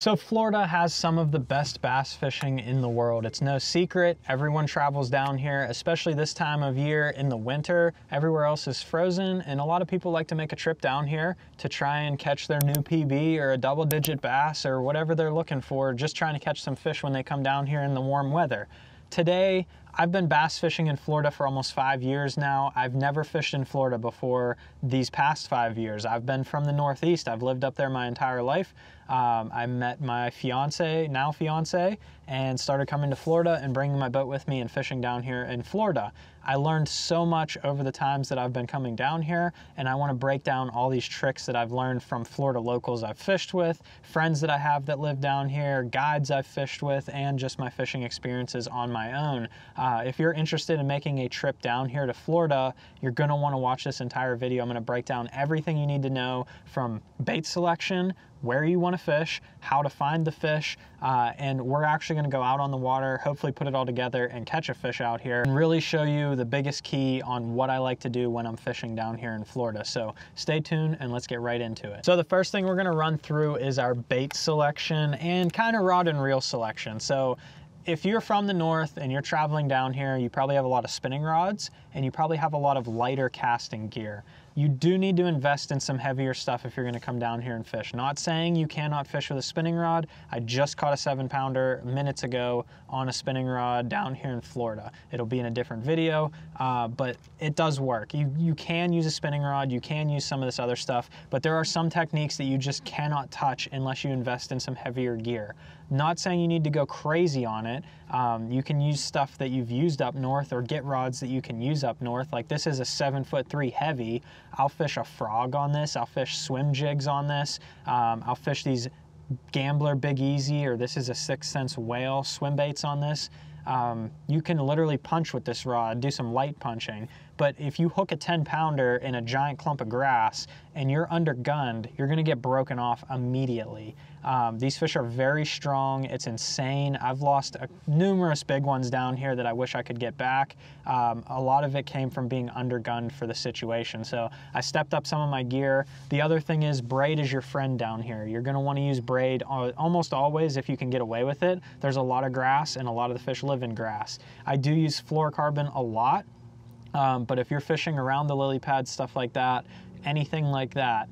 So Florida has some of the best bass fishing in the world. It's no secret. Everyone travels down here, especially this time of year in the winter. Everywhere else is frozen and a lot of people like to make a trip down here to try and catch their new PB or a double digit bass or whatever they're looking for, just trying to catch some fish when they come down here in the warm weather. Today, I've been bass fishing in Florida for almost five years now. I've never fished in Florida before these past five years. I've been from the Northeast. I've lived up there my entire life. Um, I met my fiance, now fiance, and started coming to Florida and bringing my boat with me and fishing down here in Florida. I learned so much over the times that I've been coming down here, and I want to break down all these tricks that I've learned from Florida locals I've fished with, friends that I have that live down here, guides I've fished with, and just my fishing experiences on my own. Uh, if you're interested in making a trip down here to Florida, you're going to want to watch this entire video. I'm going to break down everything you need to know from bait selection, where you want to fish, how to find the fish, uh, and we're actually going to go out on the water, hopefully put it all together and catch a fish out here and really show you the biggest key on what I like to do when I'm fishing down here in Florida. So stay tuned and let's get right into it. So the first thing we're going to run through is our bait selection and kind of rod and reel selection. So if you're from the north and you're traveling down here, you probably have a lot of spinning rods and you probably have a lot of lighter casting gear. You do need to invest in some heavier stuff if you're gonna come down here and fish. Not saying you cannot fish with a spinning rod. I just caught a seven pounder minutes ago on a spinning rod down here in Florida. It'll be in a different video, uh, but it does work. You, you can use a spinning rod, you can use some of this other stuff, but there are some techniques that you just cannot touch unless you invest in some heavier gear. Not saying you need to go crazy on it. Um, you can use stuff that you've used up north or get rods that you can use up north. Like this is a seven foot three heavy. I'll fish a frog on this. I'll fish swim jigs on this. Um, I'll fish these Gambler Big Easy or this is a 6th Sense Whale swim baits on this. Um, you can literally punch with this rod, do some light punching. But if you hook a 10 pounder in a giant clump of grass and you're undergunned, you're gonna get broken off immediately. Um, these fish are very strong. It's insane. I've lost a, numerous big ones down here that I wish I could get back. Um, a lot of it came from being undergunned for the situation. So I stepped up some of my gear. The other thing is braid is your friend down here. You're gonna wanna use braid almost always if you can get away with it. There's a lot of grass and a lot of the fish live in grass. I do use fluorocarbon a lot. Um, but if you're fishing around the lily pads, stuff like that, anything like that,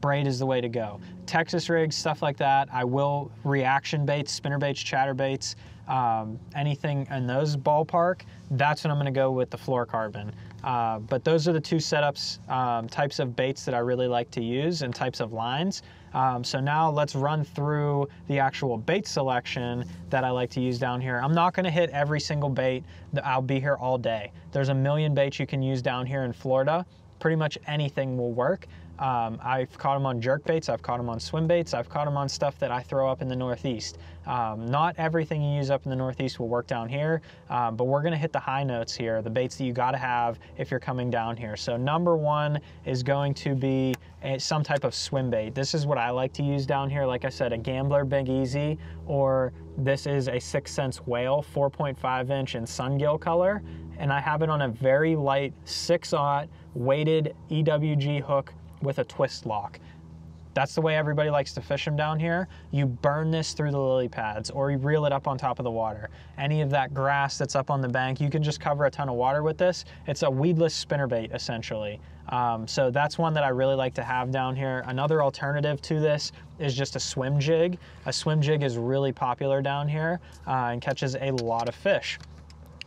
braid is the way to go. Texas rigs, stuff like that, I will reaction baits, spinner baits, chatter baits, um, anything in those ballpark, that's when I'm gonna go with the fluorocarbon. Uh, but those are the two setups, um, types of baits that I really like to use and types of lines. Um, so now let's run through the actual bait selection that I like to use down here. I'm not gonna hit every single bait. I'll be here all day. There's a million baits you can use down here in Florida. Pretty much anything will work. Um, I've caught them on jerk baits, I've caught them on swim baits, I've caught them on stuff that I throw up in the Northeast. Um, not everything you use up in the Northeast will work down here, um, but we're gonna hit the high notes here, the baits that you gotta have if you're coming down here. So number one is going to be Eh, some type of swim bait. This is what I like to use down here. Like I said, a Gambler Big Easy, or this is a 6th Sense Whale, 4.5 inch in sungill color, and I have it on a very light 6-aught weighted EWG hook with a twist lock. That's the way everybody likes to fish them down here. You burn this through the lily pads or you reel it up on top of the water. Any of that grass that's up on the bank, you can just cover a ton of water with this. It's a weedless spinnerbait essentially. Um, so that's one that I really like to have down here. Another alternative to this is just a swim jig. A swim jig is really popular down here uh, and catches a lot of fish.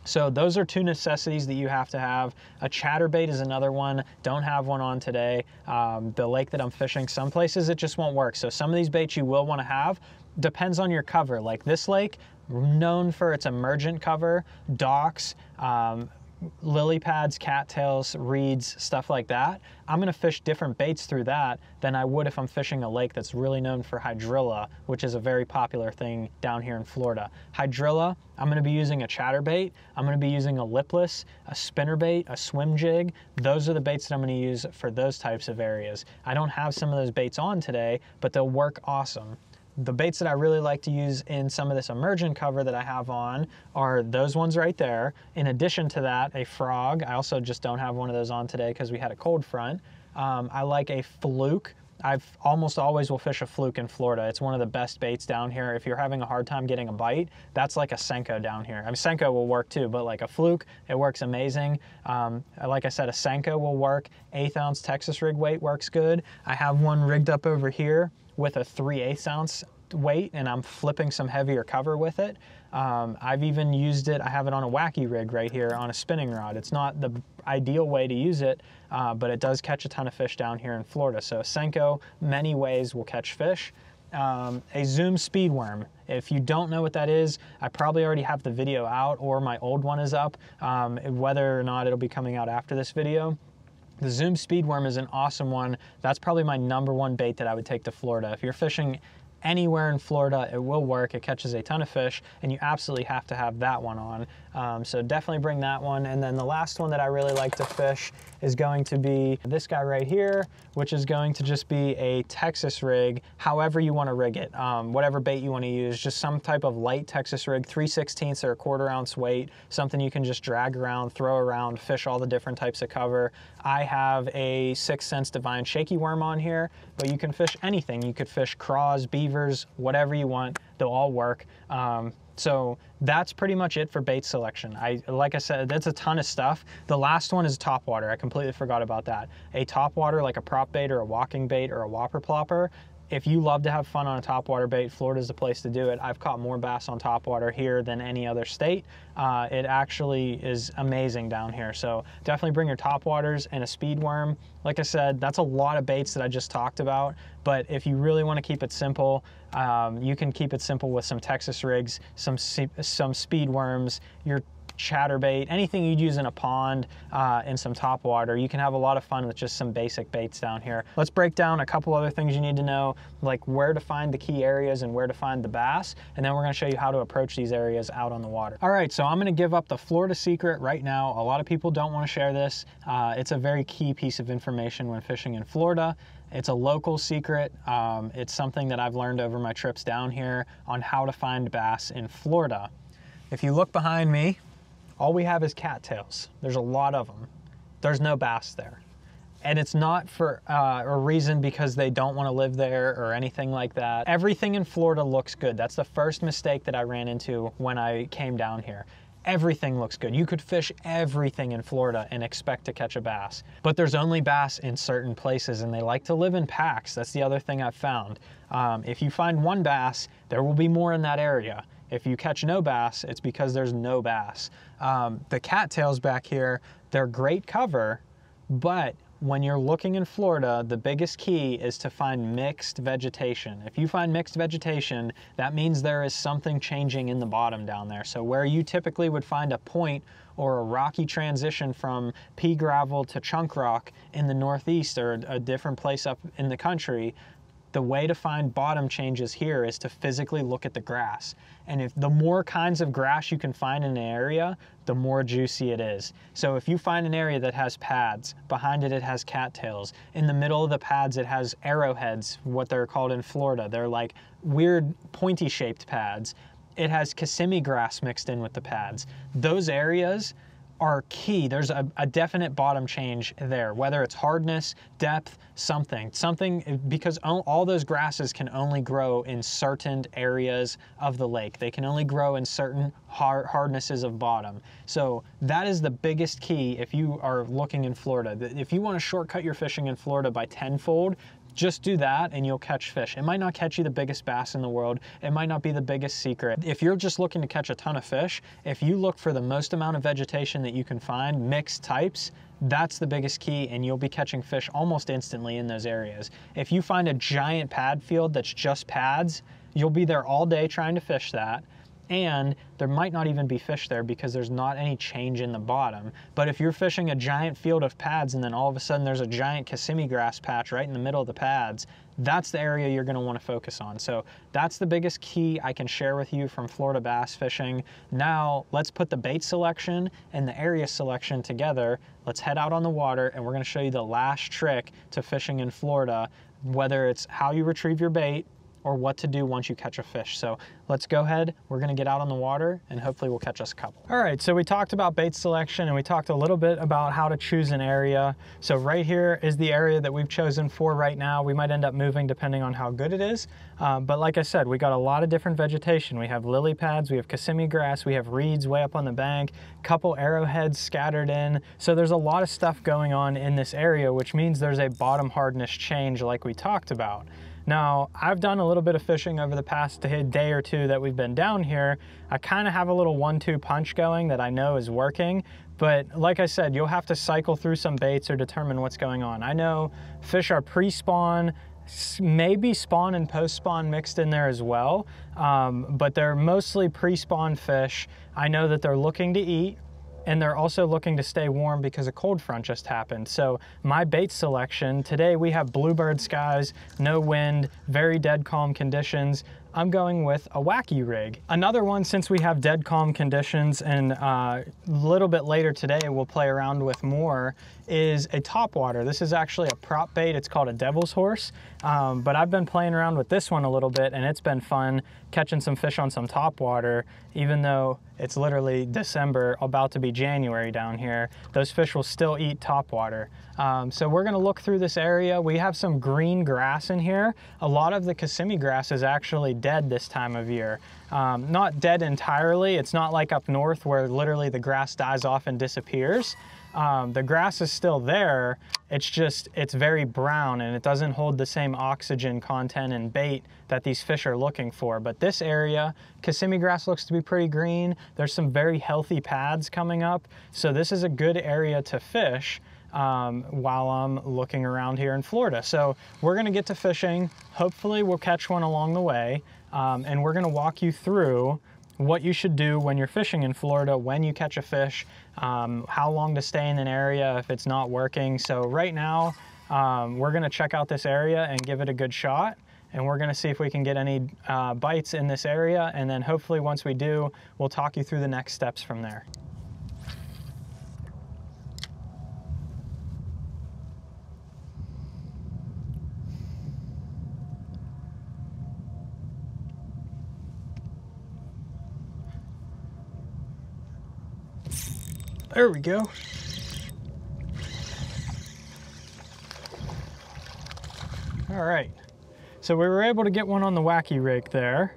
So those are two necessities that you have to have. A chatterbait is another one. Don't have one on today. Um, the lake that I'm fishing, some places it just won't work. So some of these baits you will want to have. Depends on your cover. Like this lake, known for its emergent cover, docks, um, lily pads, cattails, reeds, stuff like that, I'm gonna fish different baits through that than I would if I'm fishing a lake that's really known for hydrilla, which is a very popular thing down here in Florida. Hydrilla, I'm gonna be using a chatterbait, I'm gonna be using a lipless, a spinnerbait, a swim jig. Those are the baits that I'm gonna use for those types of areas. I don't have some of those baits on today, but they'll work awesome the baits that I really like to use in some of this emergent cover that I have on are those ones right there. In addition to that, a frog. I also just don't have one of those on today because we had a cold front. Um, I like a fluke I've almost always will fish a fluke in Florida. It's one of the best baits down here. If you're having a hard time getting a bite, that's like a Senko down here. I mean, Senko will work too, but like a fluke, it works amazing. Um, like I said, a Senko will work. Eighth ounce Texas rig weight works good. I have one rigged up over here with a 3 eighths ounce weight and I'm flipping some heavier cover with it. Um, I've even used it, I have it on a wacky rig right here on a spinning rod. It's not the ideal way to use it, uh, but it does catch a ton of fish down here in Florida. So Senko, many ways will catch fish. Um, a Zoom speedworm. If you don't know what that is, I probably already have the video out or my old one is up. Um, whether or not it'll be coming out after this video. The Zoom Speedworm is an awesome one. That's probably my number one bait that I would take to Florida. If you're fishing anywhere in Florida, it will work. It catches a ton of fish, and you absolutely have to have that one on. Um, so definitely bring that one. And then the last one that I really like to fish is going to be this guy right here, which is going to just be a Texas rig, however you want to rig it. Um, whatever bait you want to use, just some type of light Texas rig, 3 16ths or a quarter ounce weight, something you can just drag around, throw around, fish all the different types of cover. I have a 6th Sense Divine Shaky Worm on here, but you can fish anything. You could fish craws, beavers, whatever you want. They'll all work. Um, so that's pretty much it for bait selection. I, like I said, that's a ton of stuff. The last one is top water. I completely forgot about that. A top water, like a prop bait or a walking bait or a whopper plopper, if you love to have fun on a topwater bait, Florida's the place to do it. I've caught more bass on topwater here than any other state. Uh, it actually is amazing down here. So definitely bring your topwaters and a speed worm. Like I said, that's a lot of baits that I just talked about. But if you really want to keep it simple, um, you can keep it simple with some Texas rigs, some some speed worms, chatterbait, anything you'd use in a pond uh, in some top water. You can have a lot of fun with just some basic baits down here. Let's break down a couple other things you need to know, like where to find the key areas and where to find the bass, and then we're gonna show you how to approach these areas out on the water. All right, so I'm gonna give up the Florida secret right now. A lot of people don't wanna share this. Uh, it's a very key piece of information when fishing in Florida. It's a local secret. Um, it's something that I've learned over my trips down here on how to find bass in Florida. If you look behind me, all we have is cattails. There's a lot of them. There's no bass there. And it's not for uh, a reason because they don't want to live there or anything like that. Everything in Florida looks good. That's the first mistake that I ran into when I came down here. Everything looks good. You could fish everything in Florida and expect to catch a bass. But there's only bass in certain places and they like to live in packs. That's the other thing I've found. Um, if you find one bass, there will be more in that area. If you catch no bass, it's because there's no bass. Um, the cattails back here, they're great cover, but when you're looking in Florida, the biggest key is to find mixed vegetation. If you find mixed vegetation, that means there is something changing in the bottom down there. So where you typically would find a point or a rocky transition from pea gravel to chunk rock in the Northeast or a different place up in the country, the way to find bottom changes here is to physically look at the grass. And if the more kinds of grass you can find in an area, the more juicy it is. So if you find an area that has pads, behind it it has cattails, in the middle of the pads it has arrowheads, what they're called in Florida. They're like weird pointy shaped pads. It has Kissimmee grass mixed in with the pads. Those areas are key. There's a, a, definite bottom change there, whether it's hardness, depth, something. Something, eh, because all those grasses can only grow in certain areas of the lake. They can only grow in certain hard, hardnesses of bottom. So that is the biggest key if you are looking in Florida. If you want to shortcut your fishing in Florida by tenfold, just do that and you'll catch fish. It might not catch you the biggest bass in the world. It might not be the biggest secret. If you're just looking to catch a ton of fish, if you look for the most amount of vegetation that you can find, mixed types, that's the biggest key and you'll be catching fish almost instantly in those areas. If you find a giant pad field that's just pads, you'll be there all day trying to fish that and there might not even be fish there because there's not any change in the bottom. But if you're fishing a giant field of pads and then all of a sudden there's a giant Kissimmee grass patch right in the middle of the pads, that's the area you're gonna wanna focus on. So that's the biggest key I can share with you from Florida bass fishing. Now let's put the bait selection and the area selection together. Let's head out on the water and we're gonna show you the last trick to fishing in Florida, whether it's how you retrieve your bait, or what to do once you catch a fish. So let's go ahead. We're gonna get out on the water and hopefully we'll catch us a couple. All right, so we talked about bait selection and we talked a little bit about how to choose an area. So right here is the area that we've chosen for right now. We might end up moving depending on how good it is. Uh, but like I said, we got a lot of different vegetation. We have lily pads, we have Kissimmee grass, we have reeds way up on the bank, couple arrowheads scattered in. So there's a lot of stuff going on in this area, which means there's a bottom hardness change like we talked about. Now, I've done a little bit of fishing over the past day or two that we've been down here. I kind of have a little one-two punch going that I know is working, but like I said, you'll have to cycle through some baits or determine what's going on. I know fish are pre-spawn, maybe spawn and post-spawn mixed in there as well, um, but they're mostly pre-spawn fish. I know that they're looking to eat, and they're also looking to stay warm because a cold front just happened. So my bait selection, today we have bluebird skies, no wind, very dead calm conditions. I'm going with a wacky rig. Another one, since we have dead calm conditions and a uh, little bit later today we'll play around with more, is a topwater. This is actually a prop bait. It's called a devil's horse. Um, but I've been playing around with this one a little bit and it's been fun catching some fish on some topwater, even though it's literally December, about to be January down here. Those fish will still eat topwater. Um, so we're gonna look through this area. We have some green grass in here. A lot of the Kissimmee grass is actually dead this time of year. Um, not dead entirely. It's not like up north where literally the grass dies off and disappears. Um, the grass is still there. It's just, it's very brown and it doesn't hold the same oxygen content and bait that these fish are looking for. But this area, Kissimmee grass looks to be pretty green. There's some very healthy pads coming up. So this is a good area to fish um, while I'm looking around here in Florida. So we're gonna get to fishing. Hopefully we'll catch one along the way. Um, and we're gonna walk you through what you should do when you're fishing in Florida, when you catch a fish, um, how long to stay in an area if it's not working. So right now, um, we're gonna check out this area and give it a good shot. And we're gonna see if we can get any uh, bites in this area. And then hopefully once we do, we'll talk you through the next steps from there. There we go. All right, so we were able to get one on the wacky rig there.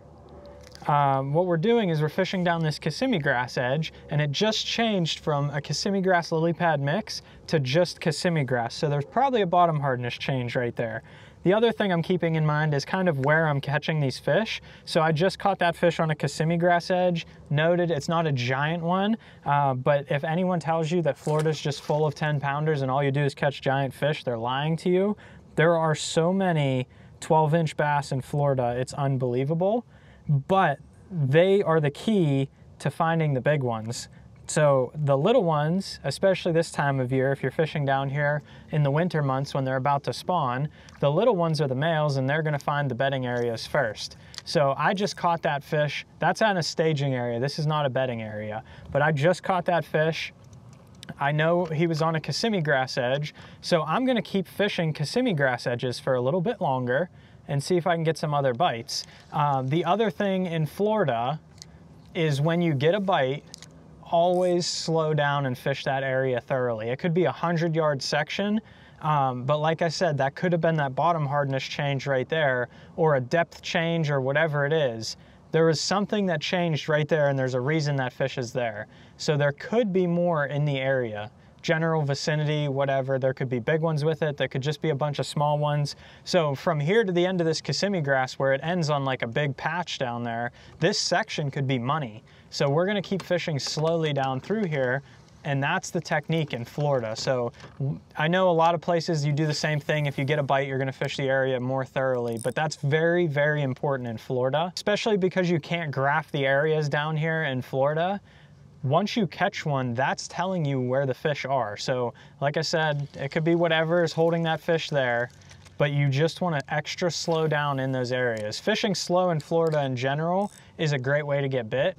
Um, what we're doing is we're fishing down this Kissimmee grass edge and it just changed from a Kissimmee grass lily pad mix to just Kissimmee grass. So there's probably a bottom hardness change right there. The other thing I'm keeping in mind is kind of where I'm catching these fish. So I just caught that fish on a Kissimmee grass edge. Noted it's not a giant one, uh, but if anyone tells you that Florida's just full of 10 pounders and all you do is catch giant fish, they're lying to you. There are so many 12 inch bass in Florida, it's unbelievable, but they are the key to finding the big ones. So the little ones, especially this time of year, if you're fishing down here in the winter months when they're about to spawn, the little ones are the males and they're gonna find the bedding areas first. So I just caught that fish. That's on a staging area. This is not a bedding area, but I just caught that fish. I know he was on a Kissimmee grass edge, so I'm gonna keep fishing Kissimmee grass edges for a little bit longer and see if I can get some other bites. Uh, the other thing in Florida is when you get a bite, always slow down and fish that area thoroughly. It could be a 100 yard section, um, but like I said, that could have been that bottom hardness change right there, or a depth change, or whatever it is. There was something that changed right there, and there's a reason that fish is there. So there could be more in the area general vicinity, whatever. There could be big ones with it. There could just be a bunch of small ones. So from here to the end of this Kissimmee grass where it ends on like a big patch down there, this section could be money. So we're gonna keep fishing slowly down through here and that's the technique in Florida. So I know a lot of places you do the same thing. If you get a bite, you're gonna fish the area more thoroughly, but that's very, very important in Florida, especially because you can't graph the areas down here in Florida once you catch one, that's telling you where the fish are. So like I said, it could be whatever is holding that fish there, but you just want to extra slow down in those areas. Fishing slow in Florida in general is a great way to get bit.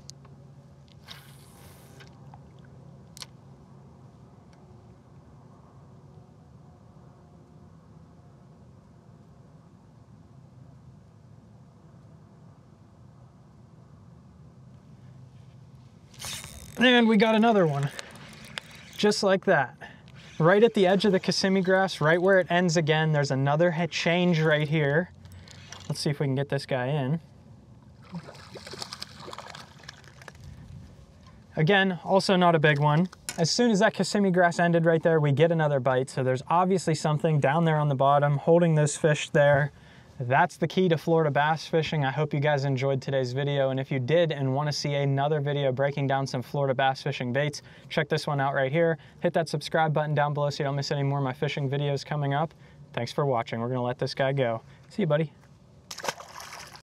And we got another one. Just like that. Right at the edge of the Kissimmee grass, right where it ends again, there's another change right here. Let's see if we can get this guy in. Again, also not a big one. As soon as that Kissimmee grass ended right there, we get another bite. So there's obviously something down there on the bottom holding those fish there. That's the key to Florida bass fishing. I hope you guys enjoyed today's video. And if you did and want to see another video breaking down some Florida bass fishing baits, check this one out right here. Hit that subscribe button down below so you don't miss any more of my fishing videos coming up. Thanks for watching. We're going to let this guy go. See you, buddy.